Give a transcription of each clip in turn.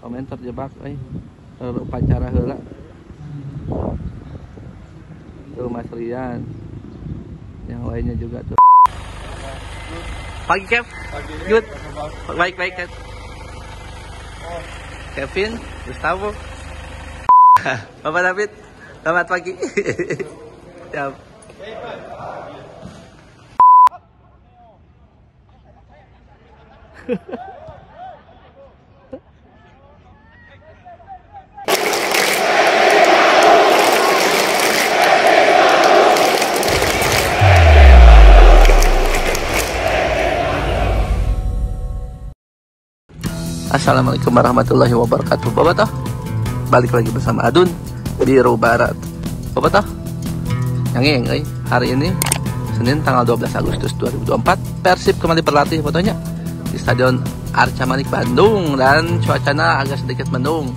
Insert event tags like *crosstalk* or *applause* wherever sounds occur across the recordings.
komen terjebak eh upacara heula. Tuh Mas Rian. Yang lainnya juga tuh. Pagi Kev. Pagi. good baik baik Kev. Kevin Gustavo. *laughs* Bapak David selamat pagi. *laughs* Siap *laughs* Assalamualaikum warahmatullahi wabarakatuh. Bapak toh? Balik lagi bersama Adun Biru Barat. Bapak toh? Yang ini eh, hari ini Senin tanggal 12 Agustus 2024 Persib kembali berlatih fotonya Di Stadion Arca Manik Bandung. Dan cuacanya agak sedikit mendung.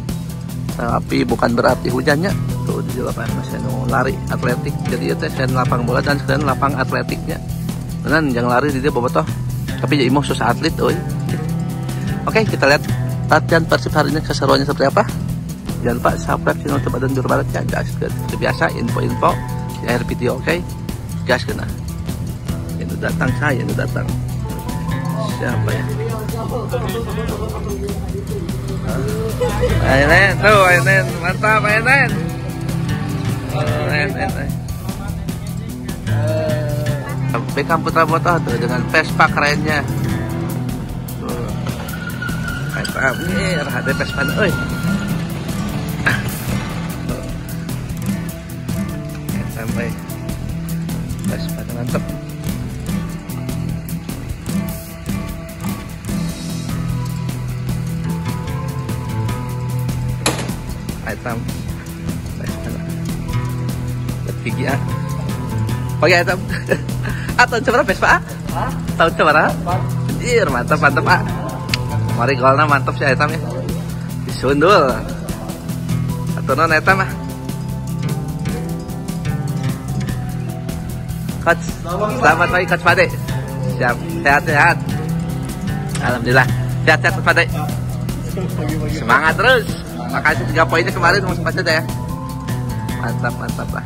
Tapi bukan berarti hujannya. Tuh di lapangan masih lari atletik. Jadi itu saya lapang bola dan sekalian lapang atletiknya. Dan jangan lari di dia Bapak toh. Tapi jadi mau susah atlet oi. Oke, kita lihat latihan Persib hari ini keseruannya seperti apa. Jangan lupa subscribe channel Tebadan Biru Barat ya, guys. Seperti biasa, info-info di akhir video, oke? Gas kena. Itu datang saya, itu datang. Siapa ya? Ayo Nen, tuh ayo Nen, mantap ayo Nen. Oh, Nen, Nen, Nen. Beckham Putra Botoh tuh dengan Vespa kerennya. Ada Vespa euy. Sampai. Item Vespa. Gigi ah. Ah, tahun seberapa Vespa? ah? Tahun seberapa? Mantap mantap ah. Mari golna mantap si Etam ya. Disundul. Atau non Etam ah. Coach, selamat pagi Coach Pade. Siap, sehat-sehat. Alhamdulillah, sehat-sehat Coach Pade. Semangat terus. Makasih tiga poinnya kemarin mau sempat ya. Mantap, mantap lah.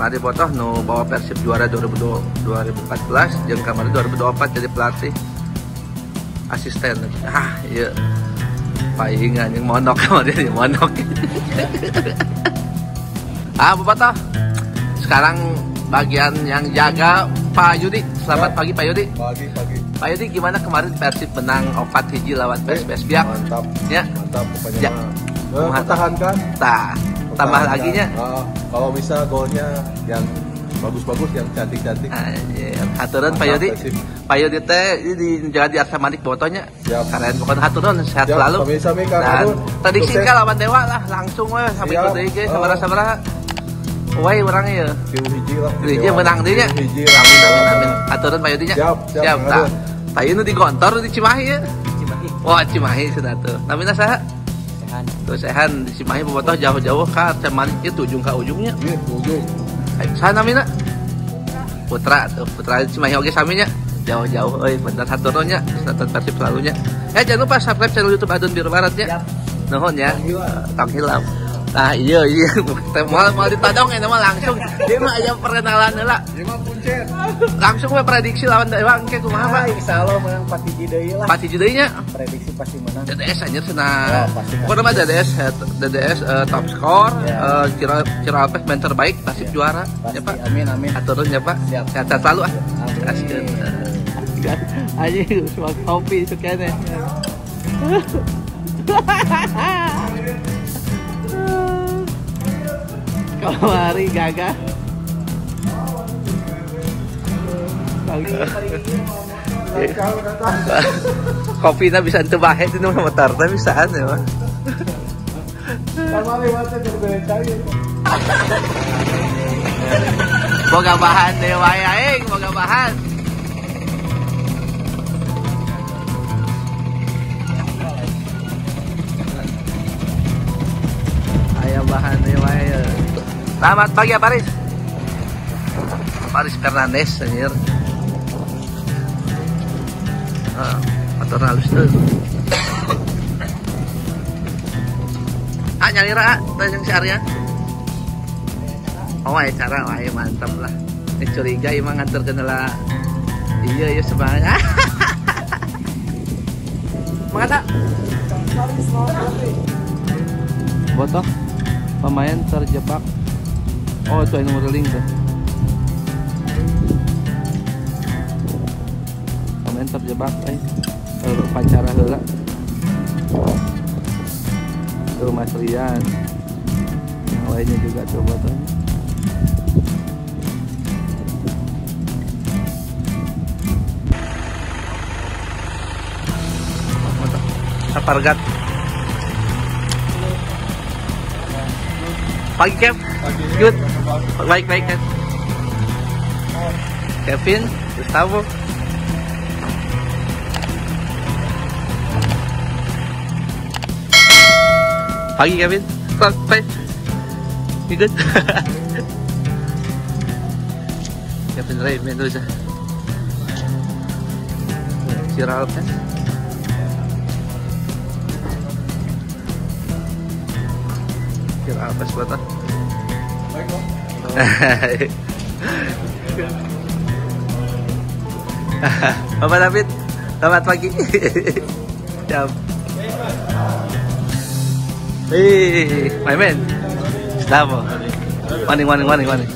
Pade botoh nu bawa Persib juara 2014 jeung kemarin 2024 jadi pelatih asisten ah iya palingan yang monok sama *laughs* dia yang monok *laughs* ah bapak toh sekarang bagian yang jaga Pak Yudi selamat Ya. pagi Pak Yudi Pagi, pagi. Pak Yudi gimana kemarin Persib menang opat hiji lawan Pes Pes Biak Mantap. ya Mantap pokoknya. Ya. Eh, pertahankan. tah tambah lagi nya Ah, kalau bisa golnya yang bagus-bagus, yang cantik-cantik. Anjir, haturan Pak Persib. Pak Yudi teh ini di jalan di Arsa Manik botonya. Siap. Kalian bukan haturan sehat Siap, selalu. sami-sami, Kang Dan Harun. prediksi Sukses. kan lawan Dewa lah langsung we sampai ke deui ge Oh. sabaraha-sabaraha. Wai urang ieu. Kieu hiji lah. Gereja menang. Kieu hiji. Amin amin amin. Haturan Pak Yudi nya. Siap, siap, tah. Ieu nu di Gontor di Cimahi ya. Wah, Cimahi sudah tuh. Namina saha? Sehan. Tuh sehan di Cimahi bobotoh jauh-jauh ka Arsa Manik itu ujung ka ujungnya. Iya, ujung. Ayo, sana mina. Putra tuh Putra Cimahi. Oge saminya jauh-jauh euy bener haturnya Statan Persib selalunya. Eh jangan lupa subscribe channel YouTube Adun Biru Barat ya nuhun ya. Tong hilap. Nah iya iya mau mau ditodong ya mah langsung dia mah aya perkenalan heula Ieu mah puncet. langsung we prediksi lawan Dewa engke kumaha Ah, Pak insya Allah menang pasti deui lah. pasti judeunya Prediksi pasti menang. DDS anjir cenah Ya, pasti. pokoknya mah DDS DDS eh, top score Ya. eh, kira kira Alpes main terbaik Persib juara Pasti. ya Pak Amin amin. aturun ya Pak Siap. sehat selalu ah Amin. Aja semua kopi *laughs* sukanya. Kamari gagah. Kopi na bisa ente bahe itu mah motor tapi. Kamari mata berbeda Boga bahan deh wae aing, boga bahan. Aya bahan deh wae. Selamat pagi ya Paris. Paris Fernandes anjir. Ah, motor halus tuh. Pak nyari ra yang si Arya. Oh, ya cara wah ya mantap lah. Ini curiga emang nganter kenala. Iya ya sebenarnya. Mengata. Botoh pemain terjebak. Oh, itu yang modeling tuh. Pemain terjebak eh pacara heula tuh Mas Rian yang lainnya juga coba tuh Sapargat Pagi Kev. Good Baik baik Kev Kevin Gustavo Pagi Kevin. Sampai. *laughs* Ikut. Kevin Ray Mendoza. Viral kan? Viral pas buat Bapak David, selamat pagi. Jam. Hei, my man. Slavo. Maning, maning, maning, maning.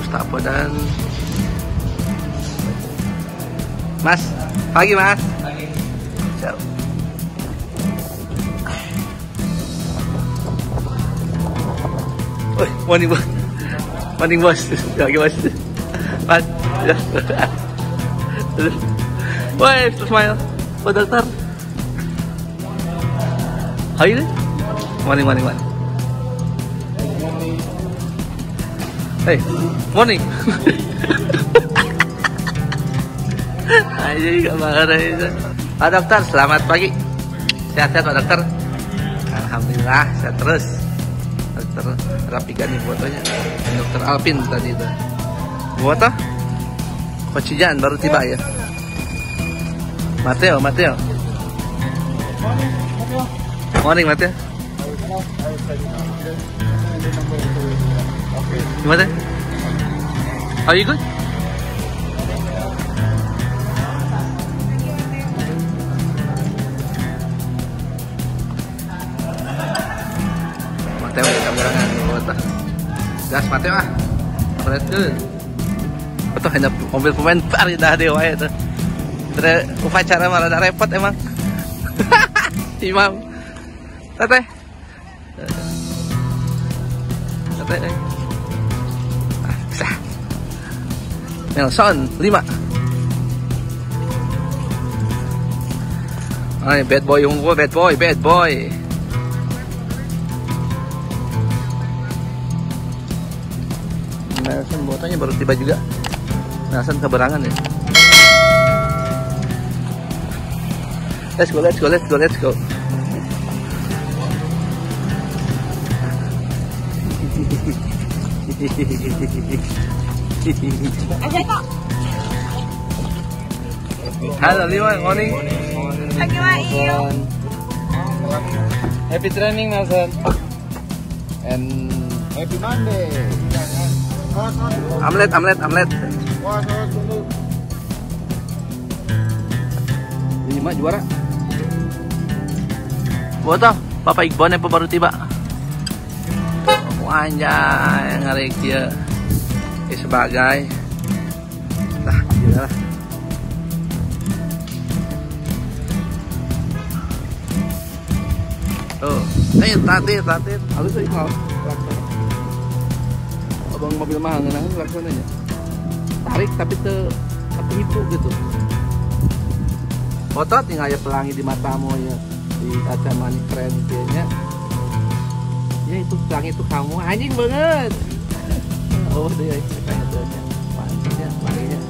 Gustavo dan Mas, pagi Mas. Pagi. Siap. Woi, morning bos. Morning bos. Pagi bos. Mas. Ya. Woi, smile. Oh, dokter. Hai deh. Morning, morning, morning. Hey, morning. *laughs* Aja juga marah itu. Pak dokter, selamat pagi. Sehat-sehat Pak dokter. Alhamdulillah, sehat terus. Dokter rapikan nih fotonya. Dokter Alvin tadi itu. Foto? Coach Jan baru tiba ya. Mateo, Mateo. Morning Mateo. Gimana? Are you good? Gas Mateo ah. Red good. Betul hanya mobil pemain baru dah dewa itu. Terus upacara malah ada repot emang. *laughs* Imam. Teteh. Ah, bisa. Nelson 5. Ay, bad boy yung ko, bad boy, bad boy. Nelson botanya baru tiba juga. Nelson keberangan ya. Let's go, let's go, let's go, let's go. Halo Liwan, morning. Pagi Wahyu. Happy training Nelson. And happy Monday. Amlet, amlet, amlet. Lima juara. Boto, Papa Iqbal yang baru tiba. Anjay, ngarik dia. Ya, sebagai Nah, gila lah. Tuh, eh tadi, tadi. Halus mau. Abang mobil mahal ngenang laksonanya. Tarik tapi te tapi hipu gitu. Foto tinggal ya pelangi di matamu ya di kaca manik keren kayaknya. Ya itu pelangi itu kamu anjing banget. Oh dia itu kayak tuh Pantas ya pelanginya.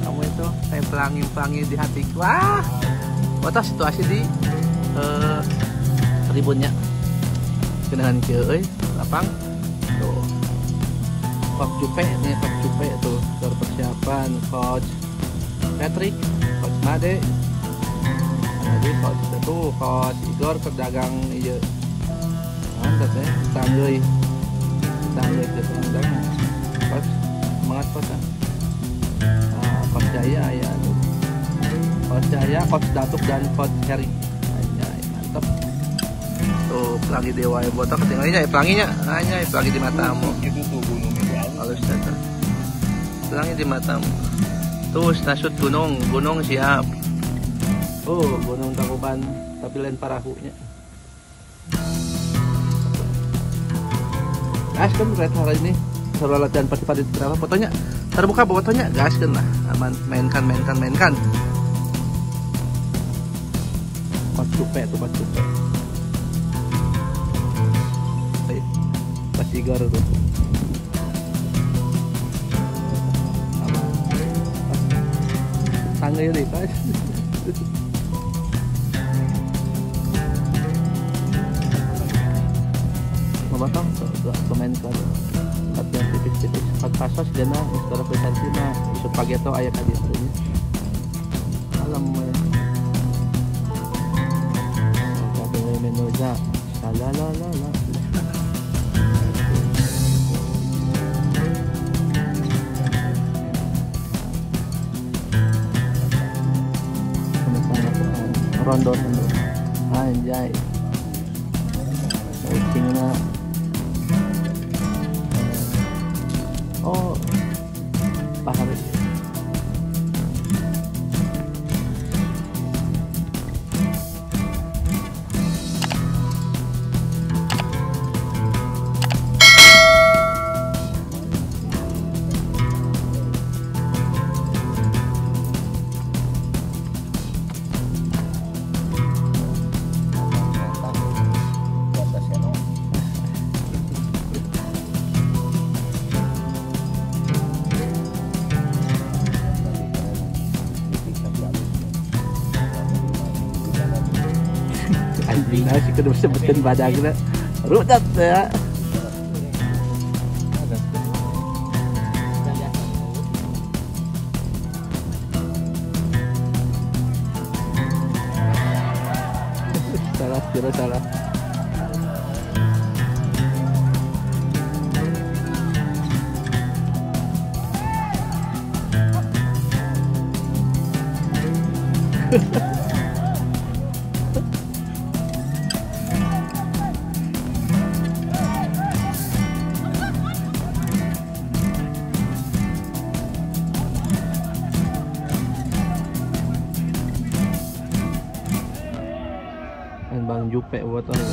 Kamu itu kayak pelangi-pelangi di hatiku. Wah, foto situasi di eh, tribunnya. Kenangan ke euy, lapang. Jupe nih Coach Jupe tuh sudah persiapan Coach Patrick Coach Made. Jadi Coach itu Coach Igor pedagang iya. Mantap ya tanggui tanggui ke pedagang Coach. Semangat Coach ah. Ah, Coach Jaya ya tuh. Coach Jaya Coach Datuk dan Coach Heri. Anjay, mantap. Tuh pelangi dewa ya botak ketinggalannya ya pelanginya. Hanya pelangi di matamu. Itu tuh gunung itu aja. Halus tata pelangi di matamu. Tuh nasut gunung. Gunung siap. Oh gunung Tangkuban tapi lain parahunya. Gas kan red hari ini. Seru latihan pati-pati berapa? Fotonya terbuka bawa fotonya gas kan lah. Aman. Mainkan mainkan mainkan. Kot cupe tuh kot cupe pas Igor tuh tangga ini pas Mabatang, ke latihan tipis-tipis empat pasos dana secara presentina isut pagi atau ayah kali itu alam mo eh sabi ng Mendoza la la la la Kamusta ang rondo rondo anjay si kudu sebutin badag na. Rudat ya. salah, kira salah. Ang *laughs* bang jupe buat orang.